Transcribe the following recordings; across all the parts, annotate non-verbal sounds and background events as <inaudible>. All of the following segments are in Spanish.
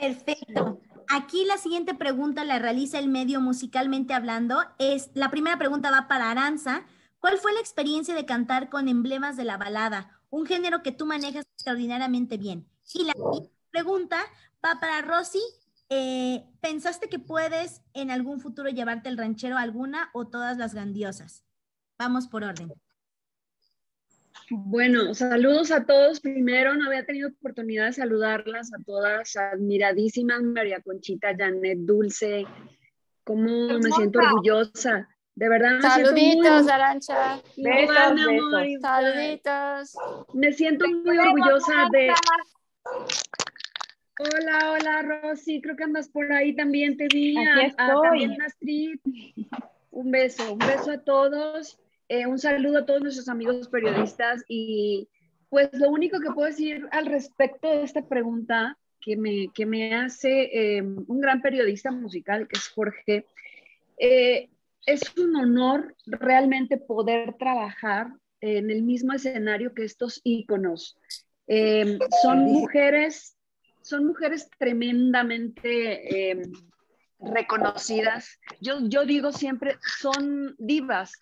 Perfecto. Aquí la siguiente pregunta la realiza el medio musicalmente hablando. Es la primera pregunta va para Aranza. ¿Cuál fue la experiencia de cantar con emblemas de la balada? Un género que tú manejas extraordinariamente bien. Y la pregunta va para Rosy. Eh, ¿Pensaste que puedes en algún futuro llevarte el ranchero alguna o todas las grandiosas? Vamos por orden. Bueno, saludos a todos. Primero, no había tenido oportunidad de saludarlas a todas, admiradísimas, María Conchita, Janet, Dulce. Cómo me siento orgullosa. De verdad me Saluditos, Arancha. Besos, Saluditos. Me siento muy orgullosa de... Hola, hola, Rosy. Creo que andas por ahí también. Te vi. Aquí A, a- también Astrid. <laughs> Un beso, un beso a todos. Eh, un saludo a todos nuestros amigos periodistas y pues lo único que puedo decir al respecto de esta pregunta que me, que me hace eh, un gran periodista musical, que es Jorge, eh, es un honor realmente poder trabajar en el mismo escenario que estos íconos. Eh, son mujeres, son mujeres tremendamente reconocidas. Yo, yo digo siempre, son divas,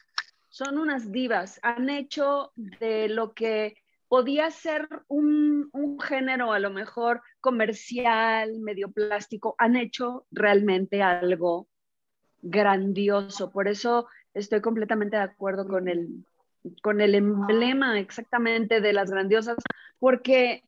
son unas divas. Han hecho de lo que podía ser un, un género a lo mejor comercial, medio plástico, han hecho realmente algo grandioso. Por eso estoy completamente de acuerdo con el, con el emblema exactamente de las grandiosas, porque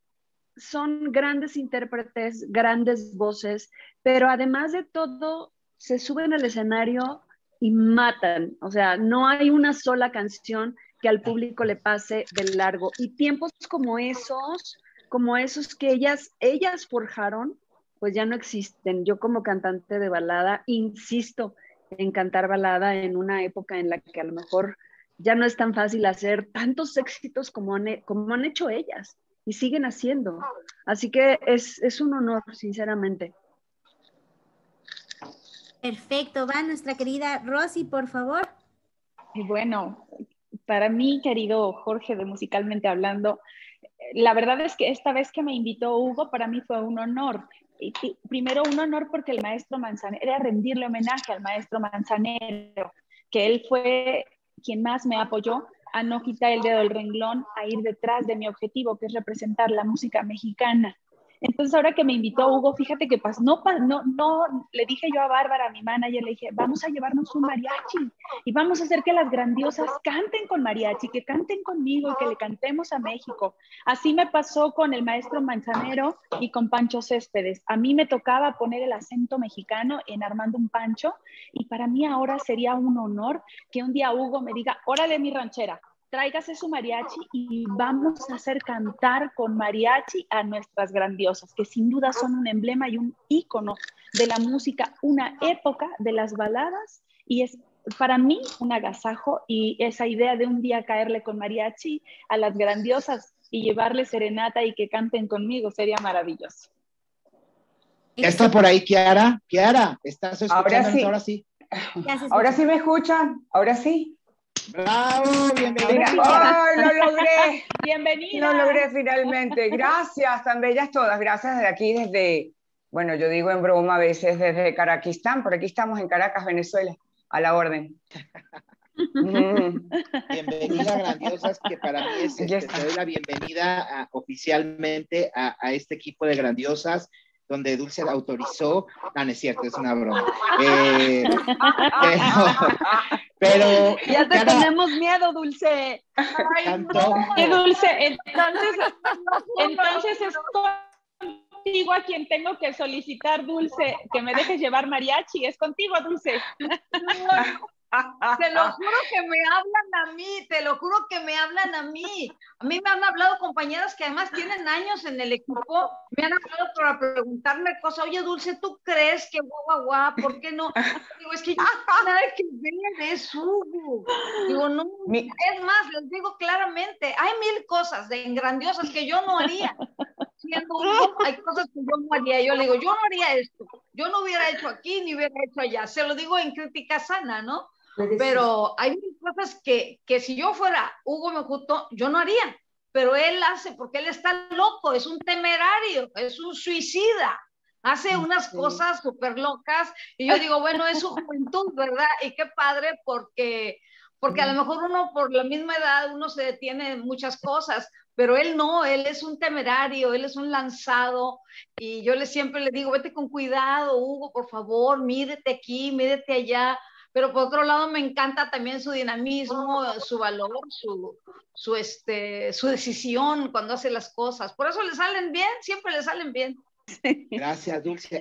son grandes intérpretes, grandes voces, pero además de todo, se suben al escenario y matan. O sea, no hay una sola canción que al público le pase de largo. Y tiempos como esos, como esos que ellas, ellas forjaron, pues ya no existen. Yo como cantante de balada, insisto en cantar balada en una época en la que a lo mejor ya no es tan fácil hacer tantos éxitos como han, como han hecho ellas y siguen haciendo. Así que es, es un honor, sinceramente. Perfecto, va nuestra querida Rosy, por favor. Bueno, para mí, querido Jorge, de Musicalmente Hablando, la verdad es que esta vez que me invitó Hugo, para mí fue un honor. Y, primero, un honor porque el maestro Manzanero, era rendirle homenaje al maestro Manzanero, que él fue quien más me apoyó a no quitar el dedo del renglón, a ir detrás de mi objetivo, que es representar la música mexicana. Entonces, ahora que me invitó Hugo, fíjate que pas, no, no, no, le dije yo a Bárbara, mi manager, le dije, vamos a llevarnos un mariachi y vamos a hacer que las grandiosas canten con mariachi, que canten conmigo y que le cantemos a México. Así me pasó con el maestro Manzanero y con Pancho Céspedes. A mí me tocaba poner el acento mexicano en Armando un Pancho y para mí ahora sería un honor que un día Hugo me diga, órale mi ranchera, tráigase su mariachi y vamos a hacer cantar con mariachi a nuestras grandiosas, que sin duda son un emblema y un ícono de la música, una época de las baladas y es para mí un agasajo y esa idea de un día caerle con mariachi a las grandiosas y llevarle serenata y que canten conmigo sería maravilloso. Ya está por ahí, Kiara. Kiara, ¿estás escuchando? Ahora sí. Ahora sí. Ahora sí me escuchan. Ahora sí. Bravo, bienvenida. ¡Ay, lo logré! Bienvenida. Lo logré finalmente. Gracias, tan bellas todas. Gracias desde aquí, desde, bueno, yo digo en broma a veces desde Caraquistán, por aquí estamos en Caracas, Venezuela, a la orden. <laughs> Bienvenida, grandiosas, que para mí es, este, te doy la bienvenida a, oficialmente a, a, este equipo de grandiosas, donde Dulce autorizó, no, no es cierto, es una broma. Eh, <laughs> pero, pero, ya te cara, tenemos miedo, Dulce. Ay, no. Dulce, entonces, entonces es contigo a quien tengo que solicitar, Dulce, que me dejes llevar mariachi, es contigo, Dulce. Te lo <laughs> juro que me hablan a mí, te lo juro que me hablan a mí. A mí me han hablado compañeras que además tienen años en el equipo, me han hablado para preguntarme cosas. Oye, Dulce, ¿tú crees que guau, guau, guau? ¿Por qué no? Digo, es que yo <laughs> nada que ver es Hugo. Digo, no, es más, les digo claramente, hay mil cosas de grandiosas que yo no haría. Siendo Hugo, hay cosas que yo no haría. Yo le digo, yo no haría esto. Yo no hubiera hecho aquí ni hubiera hecho allá. Se lo digo en crítica sana, ¿no? Pero hay cosas que, que si yo fuera Hugo Mejuto, yo no haría, pero él hace porque él está loco, es un temerario, es un suicida. hace unas cosas súper locas y yo digo, bueno, es su <laughs> juventud, ¿verdad? Y qué padre porque, porque a lo mejor uno por la misma edad, uno se detiene en muchas cosas, pero él no, él es un temerario, él es un lanzado y yo le siempre le digo, vete con cuidado, Hugo, por favor, mídete aquí, mídete allá, pero por otro lado me encanta también su dinamismo, su valor, su, su, este, su decisión cuando hace las cosas. Por eso le salen bien, siempre le salen bien. Gracias, Dulce.